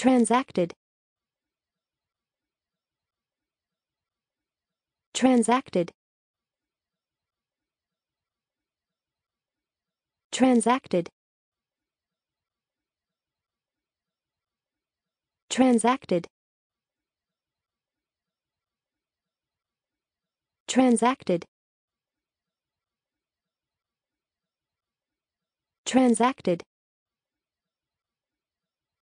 transacted. Transacted. Transacted. Transacted. Transacted. Transacted.